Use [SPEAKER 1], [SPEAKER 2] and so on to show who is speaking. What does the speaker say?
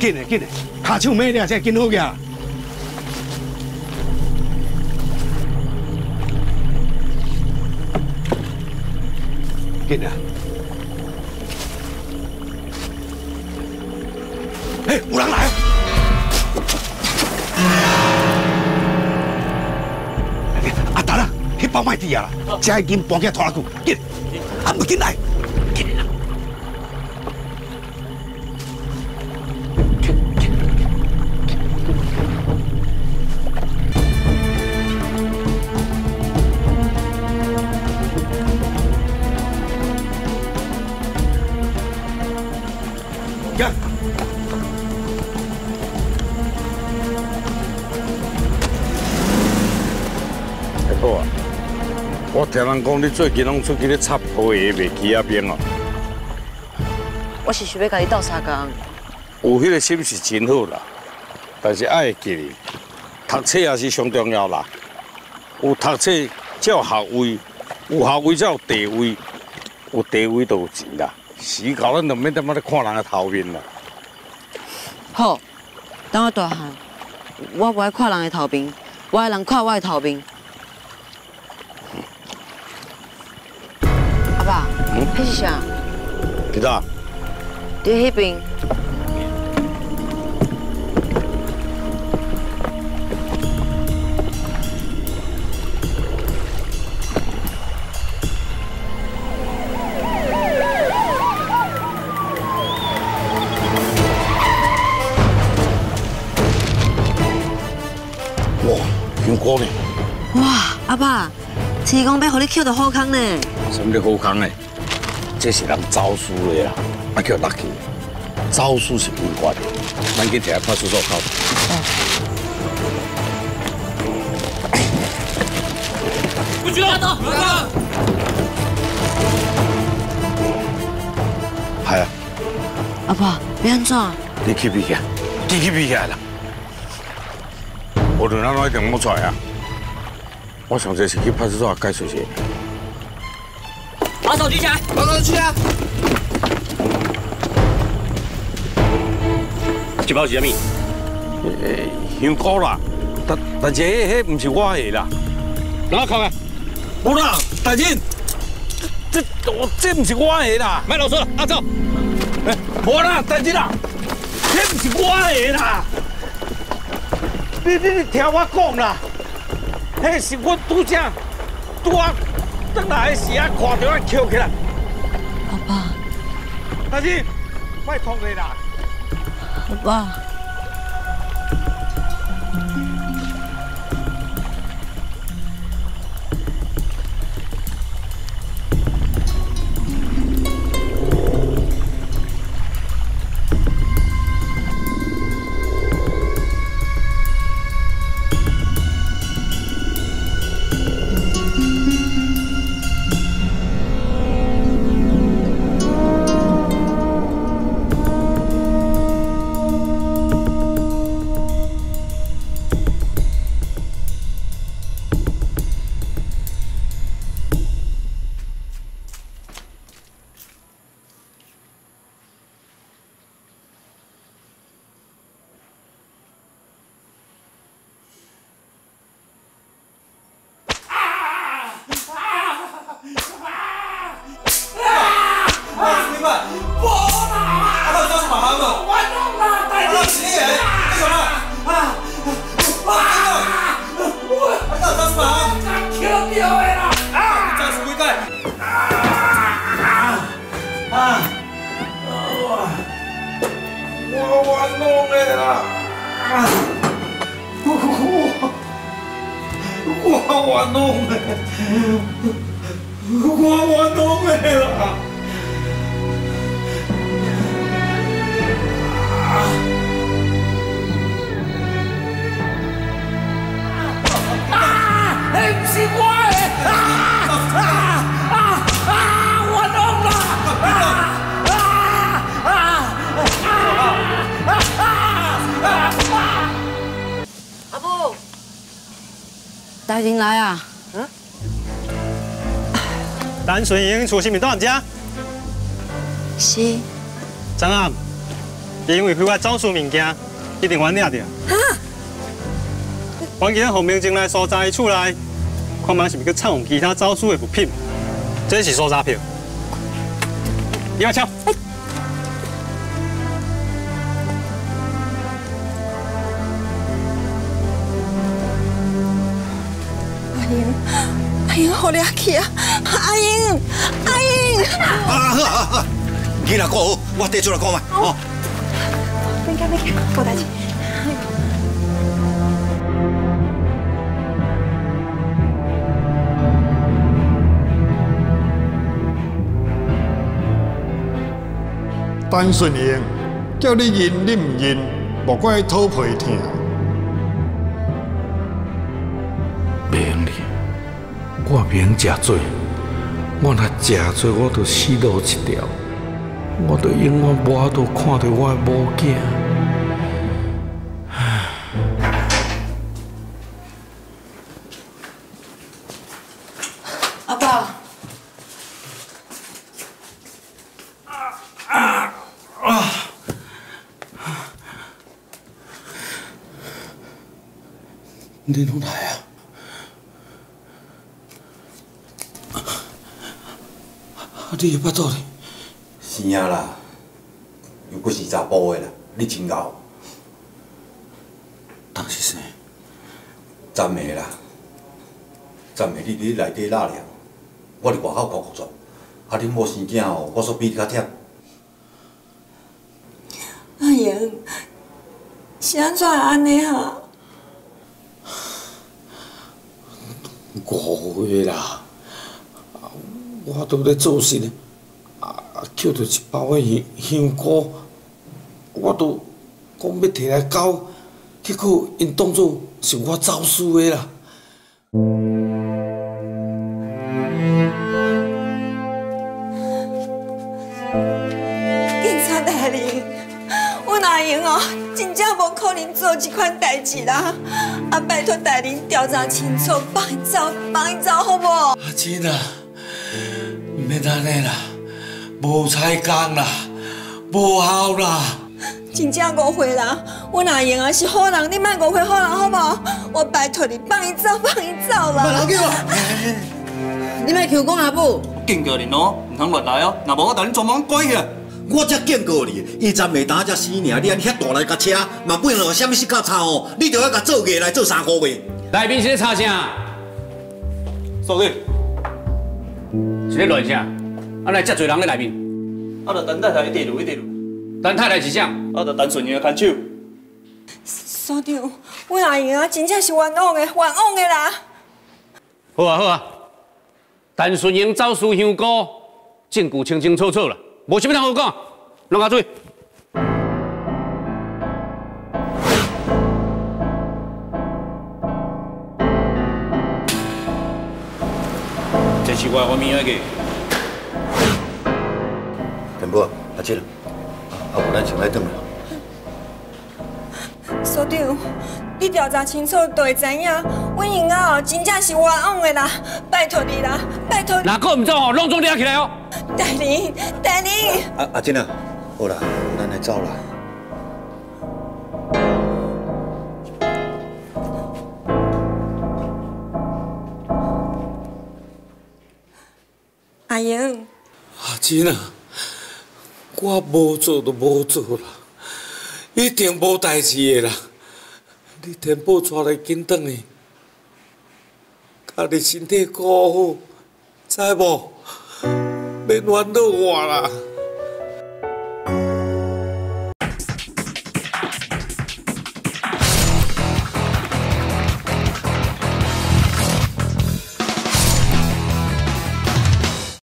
[SPEAKER 1] 紧的紧的，卡手咩了，才紧好个。紧啊！哎，有人来！阿达啦，去包麦地啊！这已经搬起拖拉机，紧，还不紧来？
[SPEAKER 2] 听人讲，你最近拢出去咧插坡鞋卖鸡仔边哦。
[SPEAKER 3] 我是想要跟你斗三工。
[SPEAKER 2] 有迄个心是真好啦，但是爱记哩，读册也是上重要啦。有读册才有学位，有学位才有地位，有地位就有钱啦。死搞咱都免在么咧看人的头面啦。
[SPEAKER 3] 好，等我大汉，我不爱看人的头面，我爱人看我的头面。那是啥？
[SPEAKER 2] 记得。
[SPEAKER 3] 在那边。爸，天公要给你捡到好康呢。
[SPEAKER 2] 什么叫好康呢？这是人招数的啦，啊叫落去，招数是不管的，咱去听派出所考。
[SPEAKER 4] 不许动！
[SPEAKER 2] 系啊。
[SPEAKER 3] 阿爸，别安怎？
[SPEAKER 2] 你去避开，你去避开啦。无论哪哪一定冇出来啊。我上次是去派出所解释些。
[SPEAKER 4] 把手举起来，
[SPEAKER 5] 把手举起来。
[SPEAKER 4] 这包是啥物？
[SPEAKER 2] 诶，香菇啦，但但是迄迄唔是我的啦。
[SPEAKER 4] 哪看啊？
[SPEAKER 2] 无啦，大人，这这这唔是我的啦。
[SPEAKER 4] 卖啰嗦了，阿走。
[SPEAKER 2] 无啦，大人啦，这唔是我的啦。你你听我讲啦，迄是我拄只拄啊。等来时啊，看到啊捡起来。
[SPEAKER 3] 阿爸，
[SPEAKER 2] 大姐，快通你啦！
[SPEAKER 3] 阿爸。
[SPEAKER 2] 我我我弄没，我我弄没了。啊！啊！哎，不是我。
[SPEAKER 6] 单纯英出新民到俺家。
[SPEAKER 3] 是。
[SPEAKER 6] 张阿，
[SPEAKER 5] 因为非法走私物件，一定冤领着。阮今日奉命进来所在厝内，看卖是毋是去藏有其他走私的物品，这是搜查票。你要敲。
[SPEAKER 6] 阿好叻气啊！阿英，阿英，
[SPEAKER 7] 啊好好好，你来过好，我带出来看卖。哦，
[SPEAKER 6] 别干别干，无代志。
[SPEAKER 8] 单纯英，叫你认你唔认，莫怪讨皮疼。
[SPEAKER 2] 我免食罪，我若食罪，我就死路一条，我就永远无法度看到我的母囝。
[SPEAKER 3] 阿爸，
[SPEAKER 2] 你拢来啊？啊，你又捌倒哩？
[SPEAKER 9] 是啊啦，又不是查甫的啦，你真敖，
[SPEAKER 2] 当是啥？
[SPEAKER 9] 暂的啦，暂的你伫内底拉凉，我伫外口哭哭转，啊恁某生囝哦，我煞比你较忝，
[SPEAKER 6] 阿英，是安怎会安尼啊？
[SPEAKER 2] 误会啦！啊我都咧做事呢，啊，捡到一包的香香菇，我都讲要摕来交，结果因当作是我走私的啦。
[SPEAKER 6] 警察大人，阮阿英哦，真正无可能做这款代志啦！啊，拜托大人调查清楚，帮伊走，帮伊走好不好？
[SPEAKER 2] 阿珍啊，毋免安尼啦，无采工啦，无效啦。
[SPEAKER 6] 真正误会啦！我阿英啊是好人，你莫误会好人好不好？我拜托你放伊走，放伊走啦！
[SPEAKER 3] 你莫求讲阿母，
[SPEAKER 10] 警告你哦，唔通乱来哦，若无我带你全部关起来。
[SPEAKER 9] 我才警告你，伊昨暝打才死尔，你安尼遐大来架车，嘛本落啥物事较差哦，你就要甲做业来做三个月。
[SPEAKER 4] 来宾是咧吵啥？
[SPEAKER 10] 所以，
[SPEAKER 4] 是咧乱啥？啊来遮侪人咧内面，
[SPEAKER 10] 啊，着陈太太一直路一直路，
[SPEAKER 4] 陈太太是啥？
[SPEAKER 10] 啊，着陈顺英牵手。
[SPEAKER 6] 所长，阮阿英啊真正是冤枉的，冤枉的啦！
[SPEAKER 4] 好啊好啊，陈顺英走私香菇，证据清清楚楚啦，无啥物通好讲，拢阿水。这是我我明仔个。
[SPEAKER 9] 田宝，阿七，啊，无咱先来转啦。
[SPEAKER 6] 所长，你调查清楚就会知影，阮英仔哦真正是冤枉的啦！拜托你啦，拜托你！
[SPEAKER 4] 哪个唔做哦，拢总抓起来哦。
[SPEAKER 6] 大人，大人，
[SPEAKER 9] 啊阿珍啊，好啦，咱来走啦。
[SPEAKER 6] 阿英，
[SPEAKER 2] 阿珍啊，我无做就无做啦，一定无代志的啦。你天宝带来紧转去，家己身体顾好，知无？免烦恼我啦。